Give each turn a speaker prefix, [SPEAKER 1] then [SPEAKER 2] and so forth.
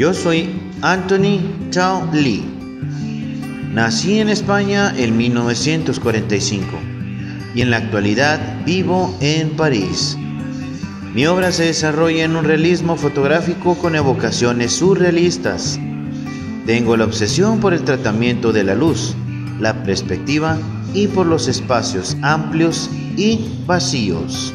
[SPEAKER 1] Yo soy Anthony Chao Lee. Nací en España en 1945 y en la actualidad vivo en París. Mi obra se desarrolla en un realismo fotográfico con evocaciones surrealistas. Tengo la obsesión por el tratamiento de la luz, la perspectiva y por los espacios amplios y vacíos.